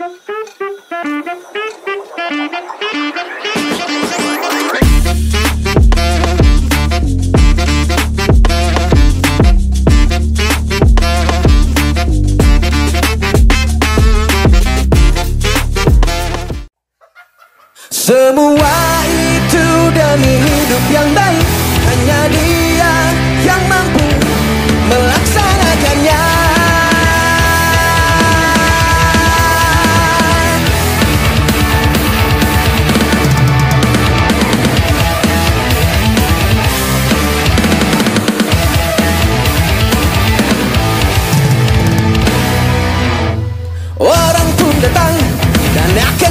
Semua itu demi hidup yang baik.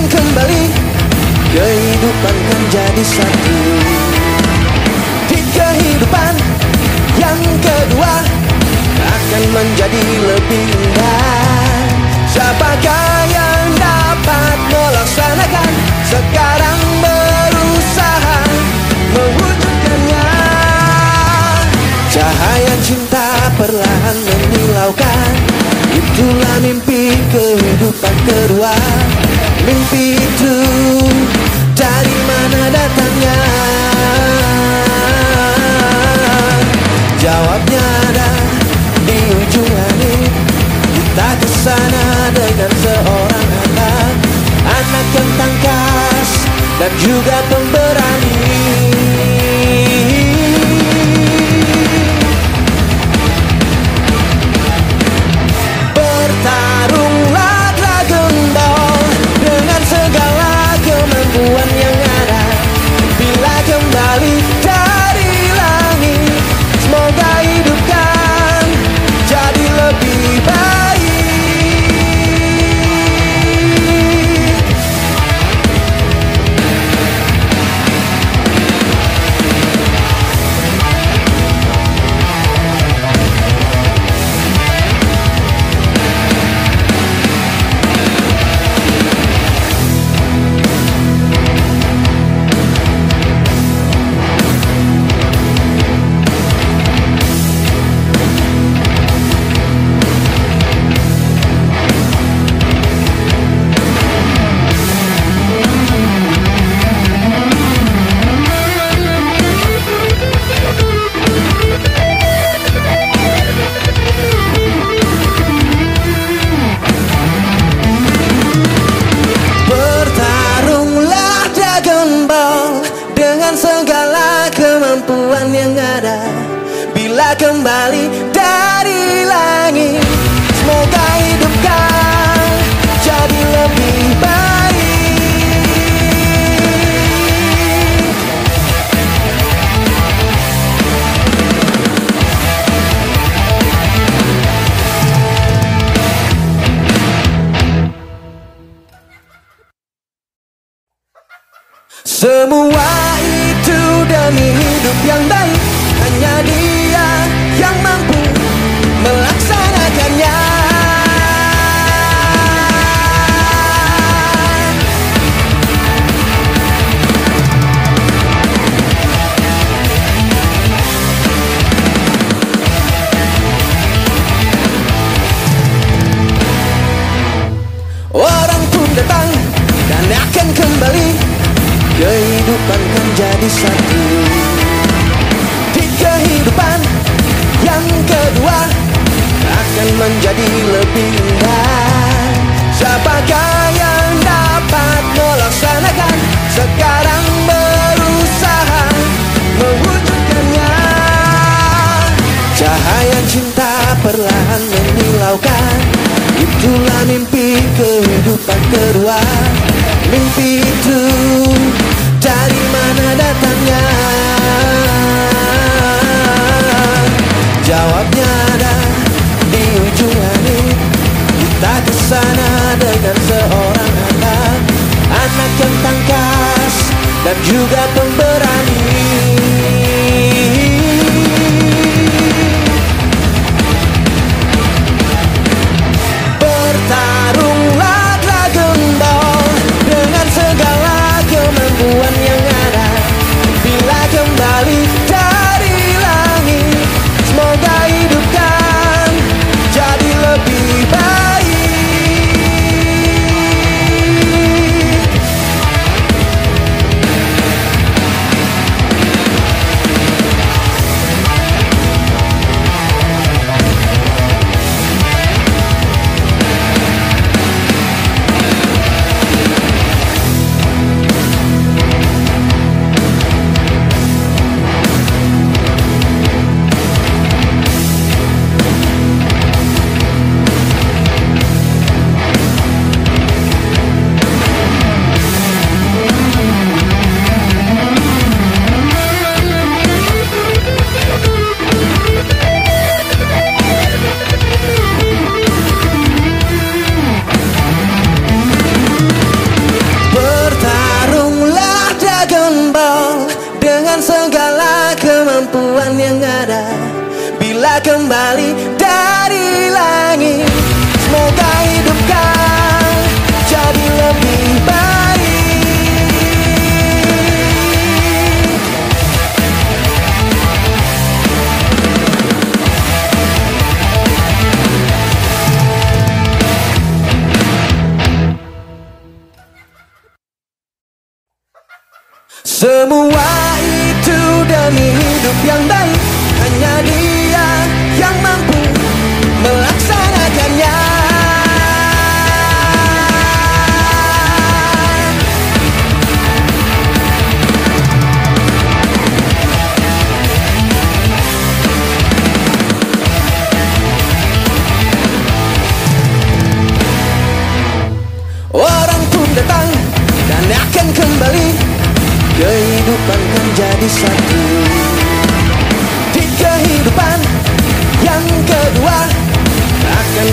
Kembali. Kehidupan kan jadi satu. Di kehidupan yang kedua Akan menjadi lebih indah. Siapakah yang dapat melaksanakan Sekarang berusaha mewujudkannya? Cahaya cinta perlahan menyilaukan Itulah mimpi kehidupan kedua dan juga pemberani Semua itu demi hidup yang baik. Hanya dia satu. Di kehidupan yang kedua Akan menjadi lebih indah. Siapakah yang dapat melaksanakan Sekarang berusaha mewujudkannya? Cahaya cinta perlahan menyilaukan. Itulah mimpi kehidupan kedua. Mimpi itu dari mana datangnya? Jawabnya ada di ujung langit Kita ke sana dengan seorang anak. Anak yang tangkas dan juga pemberani dong dengan segala kemampuan yang ada. Bila kembali dari langit semoga hidup kau jadi lebih Semua itu demi hidup yang baik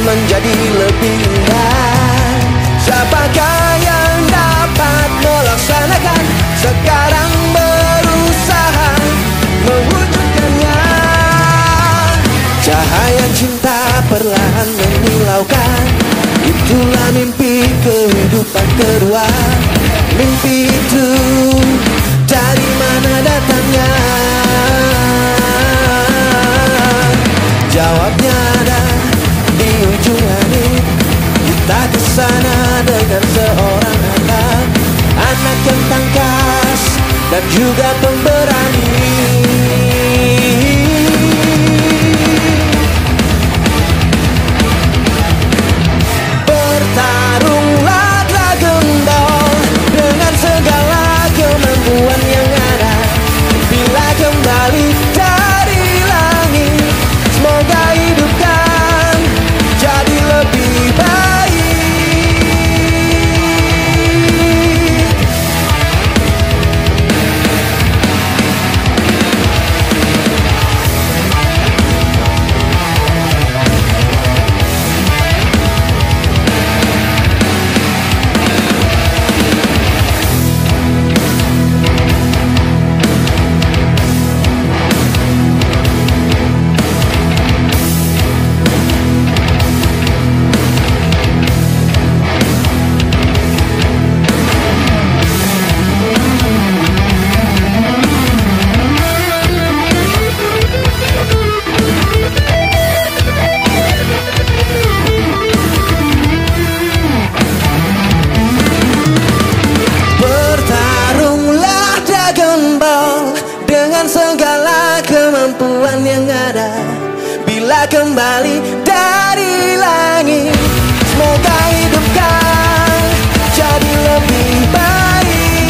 menjadi lebih indah Siapakah yang dapat melaksanakan? Sekarang berusaha mewujudkannya. Cahaya cinta perlahan menyilaukan. Itulah mimpi kehidupan kedua. Mimpi itu dari mana datangnya dan juga pemberani Bertarunglah Bila kembali dari langit Semoga hidupkan jadi lebih baik.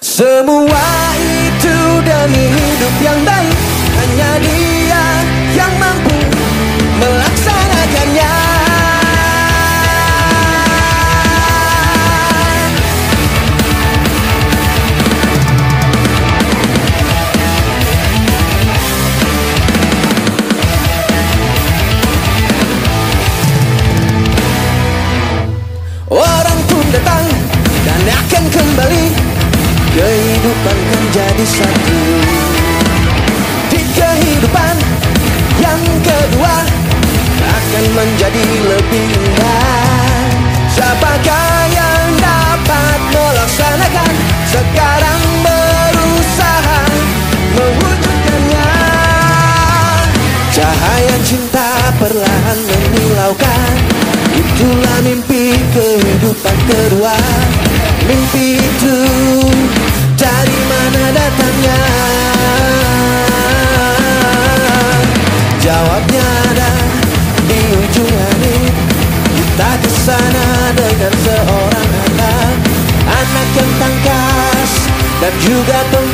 Semua itu demi hidup yang baik kedua Akan menjadi lebih indah. Siapakah yang dapat melaksanakan? Sekarang berusaha mewujudkannya. Cahaya cinta perlahan menyilaukan. Itulah mimpi kehidupan kedua. Mimpi itu You got the